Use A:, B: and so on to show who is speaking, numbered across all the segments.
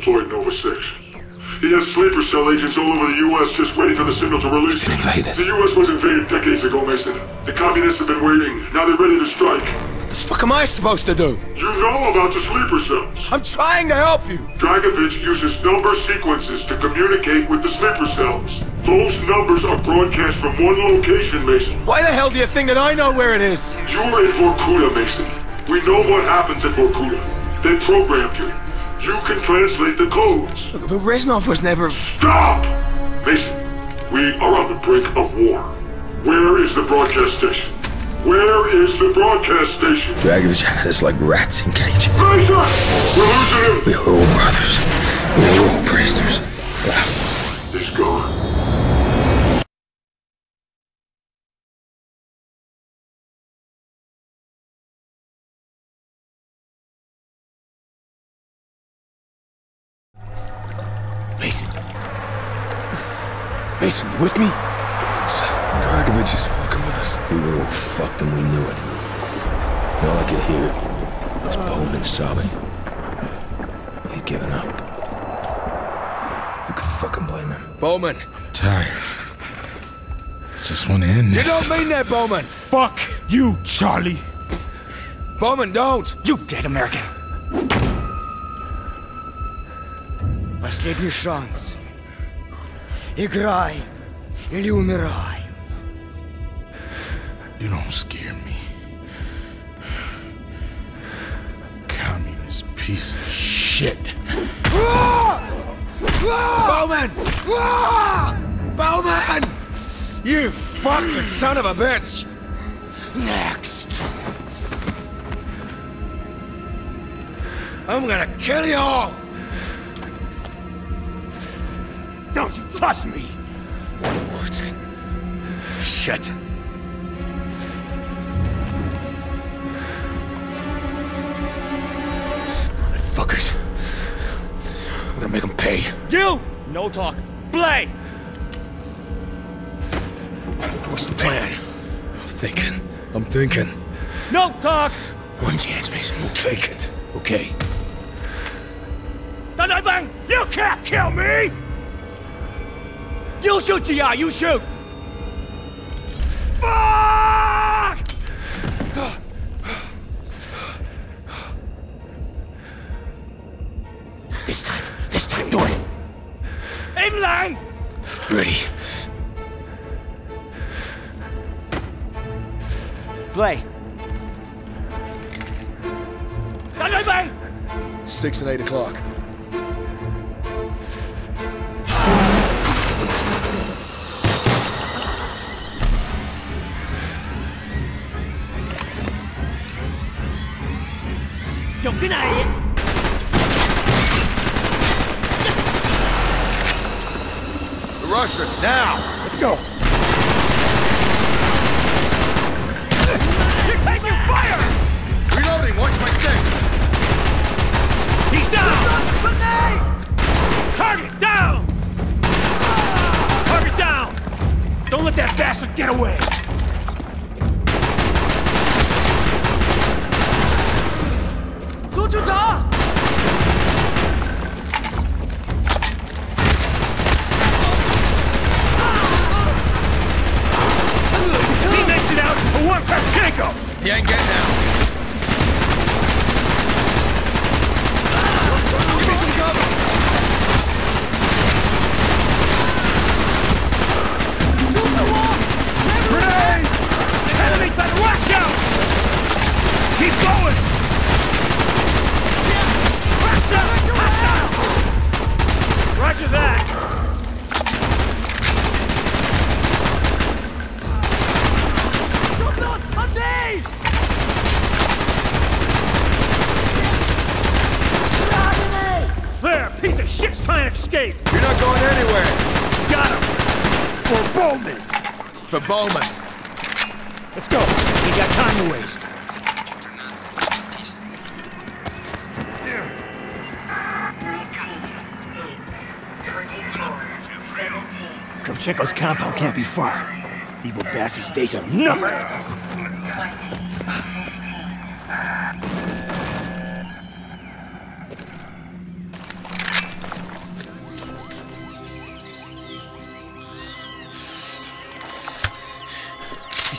A: deployed Nova 6. He has sleeper cell agents all over the U.S. just waiting for the signal to release.
B: Been invaded.
A: The U.S. was invaded decades ago, Mason. The communists have been waiting. Now they're ready to strike.
B: What the fuck am I supposed to do?
A: You know about the sleeper cells.
B: I'm trying to help you.
A: Dragovich uses number sequences to communicate with the sleeper cells. Those numbers are broadcast from one location, Mason.
B: Why the hell do you think that I know where it is?
A: You're in Vorkuta, Mason. We know what happens in Vorkuta. They programmed you. You can translate the codes.
B: But Reznov was never...
A: Stop! Mason, we are on the brink of war. Where is the broadcast station? Where is the broadcast station?
B: Dragovich had us like rats in cages.
A: Mason! We're losing him!
B: We are all brothers. We are all prisoners. Mason. Mason, you with me?
C: It's Dragovich is fucking with us. We were all fucked and we knew it. And all I could hear was Bowman sobbing. He'd given up. Who could fucking blame him?
B: Bowman.
D: I'm Tired. Just want to end this.
B: You don't mean that, Bowman.
D: Fuck you, Charlie.
B: Bowman, don't.
E: You dead American! Последний шанс. Играй или умирай.
D: You don't scare me. Communist piece of shit.
B: Bowman! Bowman! You fucking son of a bitch!
E: Next.
B: I'm gonna kill you all!
E: Don't you touch me!
B: What? Shit. Motherfuckers. I'm gonna make them pay.
E: You! No talk. Play!
B: What's the plan? I'm thinking. I'm thinking.
E: No talk!
B: One chance, Mason. We'll take it. Okay.
E: Bang! You can't kill me! You shoot, GI, you shoot! Fuck!
B: This time. This time, do it.
E: Im lang!
B: Ready.
E: Play. Bang, bang!
B: Six and eight o'clock.
E: Chụp này!
B: The Russian, now! Let's go!
E: Kravchenko!
B: He ain't getting out. Give me some cover!
E: Grenade! Enemy better watch out! Keep going! Watch out! Hostile! Roger that! There! Piece escape!
B: You're not going anywhere.
E: Got him! For Bowman!
B: For Bowman.
E: Let's go! We got time to waste. Kravchenko's compound can't be far. Evil bastard's days are numbered.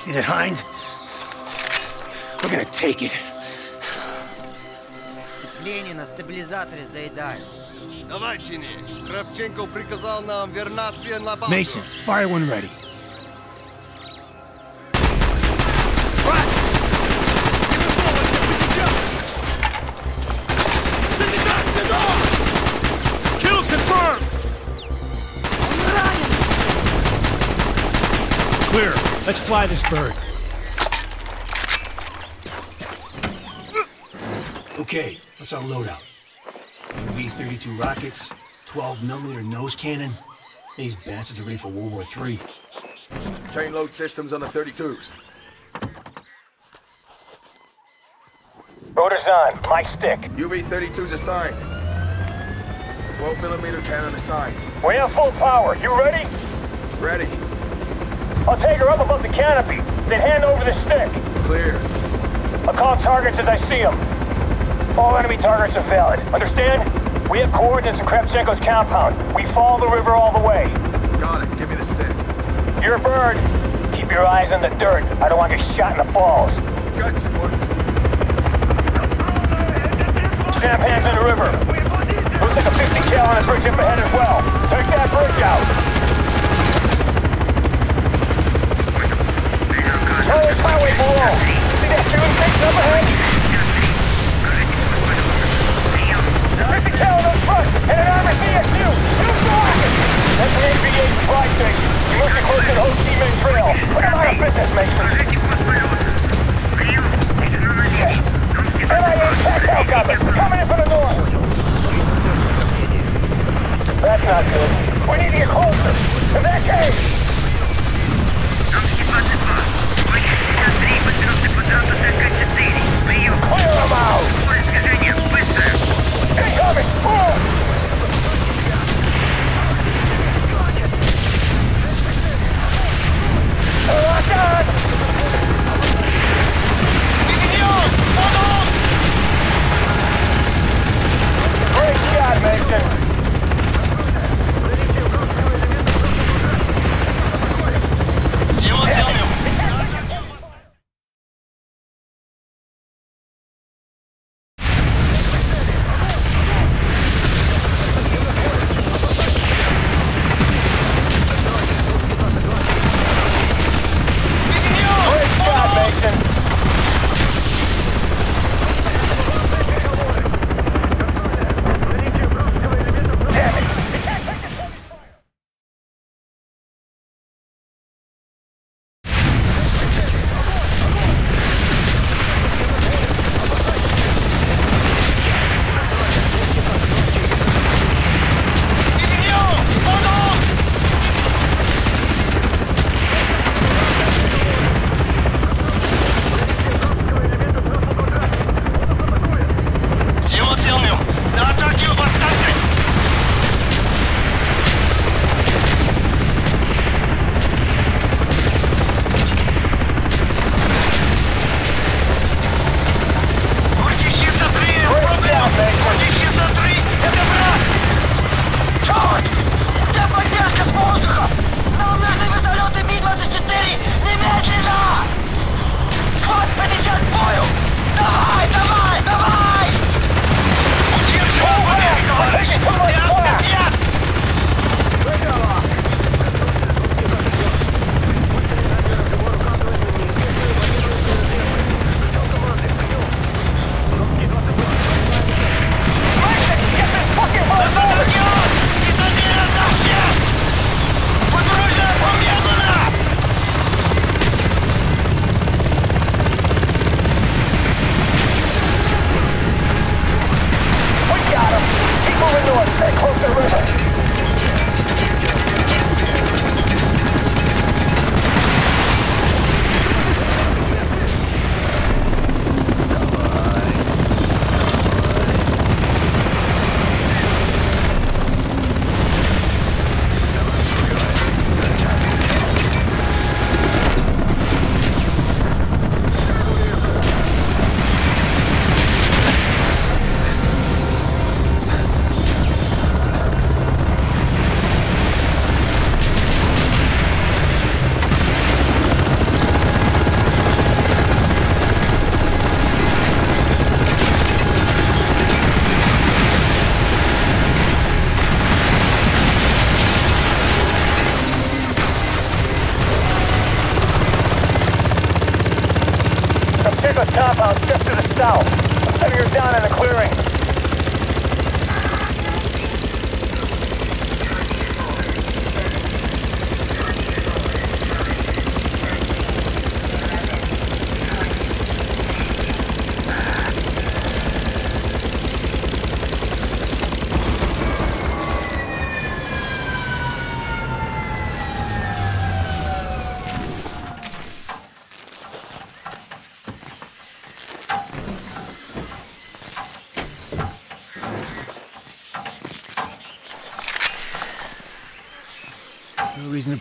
E: see that, Hines? We're gonna take it.
F: Лени на стабилизаторе заедают.
G: Давай, Чини. Кравченко приказал нам вернаться на базу.
E: Mason, fire when ready. Let's fly this bird. Okay, what's our loadout? UB-32 rockets, 12 millimeter nose cannon. These bastards are ready for World War III.
C: Chain load systems on the 32s.
H: Rotor's on. My stick.
C: UB-32s assigned. 12 millimeter cannon assigned.
H: We have full power. You ready?
C: Ready.
H: I'll take her up above the canopy, then hand over the stick.
C: Clear.
H: I'll call targets as I see them. All enemy targets are valid. Understand? We have coordinates in Kravchenko's compound. We follow the river all the way.
C: Got it. Give me the stick.
H: You're a bird. Keep your eyes on the dirt. I don't want to get shot in the balls.
C: Gotcha, Woods.
H: Sampans in the river. Looks like a 50 cal on a bridge up ahead as well. Take that bridge out. Charlie's highway below. See that shooting thing up ahead? 50 cal on those and an armored ZSU. Two rockets. That's an NVA supply station. You must be close to Ho Chi Minh Trail. Put them out of business, Mason. NVA tax helicopter coming in from the north. That's not good. We need to get closer. In that case, clear them out. Incoming. Move.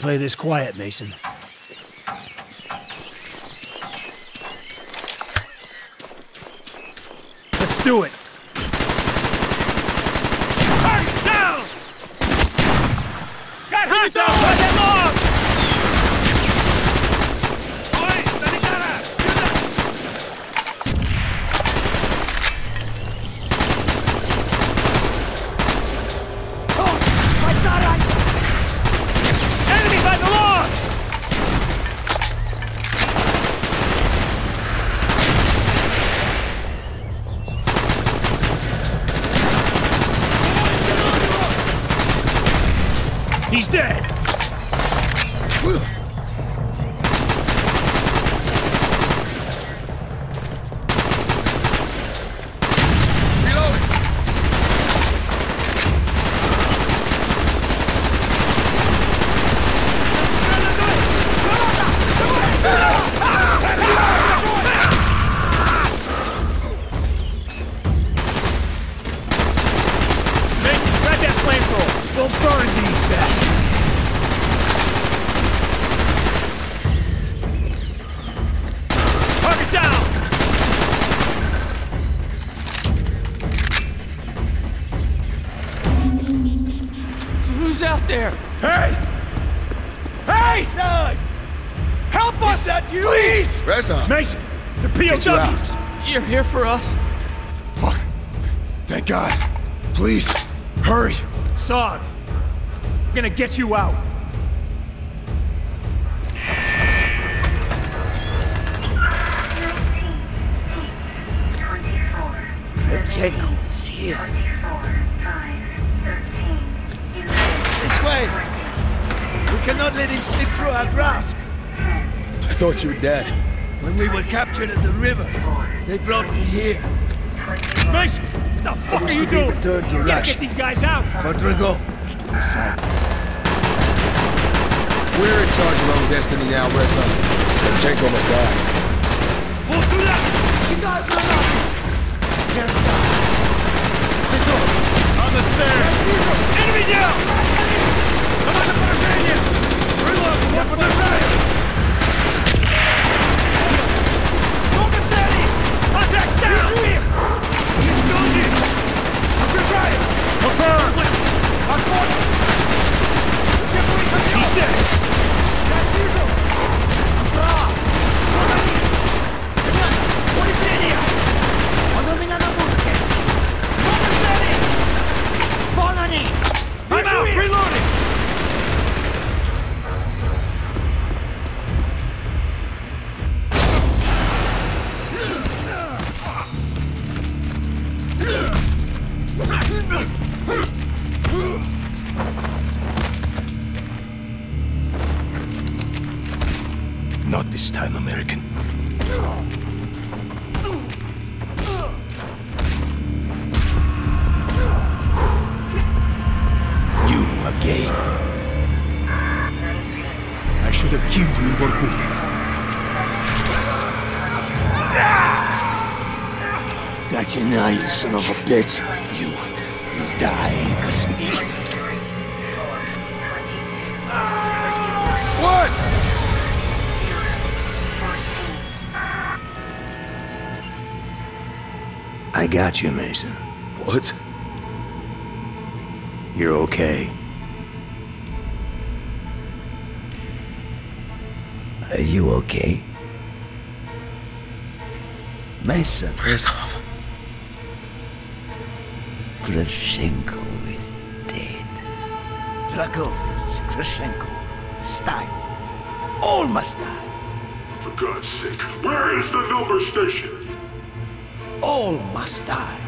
I: Play this quiet, Mason. Let's do it. Target down! Got hostile! Fucking He's dead!
J: You? Please!
B: Rest on.
I: Mason, the
B: Get you out.
J: You're here for us? Fuck. Thank God. Please, hurry.
I: Saad, I'm gonna get you out.
E: Kravchenko is here. This way! We cannot let him slip through our grasp.
B: I thought you were dead.
E: When we were captured at the river, they brought me here.
I: Mason! What the fuck are you doing?
E: The Third to
I: you gotta get these guys out!
E: Rodrigo.
B: We're in charge of our destiny now, Reza. Kravchenko must die.
I: Won't do that! You died for nothing! Can't stop. On the stairs! Enemy down!
J: Come on, Virginia! I should have killed you in Vorkuta.
E: Got you now, you son of a bitch.
J: You, you die with me.
B: What?
E: I got you, Mason.
B: What?
E: You're okay. Are you okay? Mason,
B: Reznov.
E: Kravchenko is dead. Dragovich, Kravchenko, Stein, all must die.
A: For God's sake, where is the number station?
E: All must die.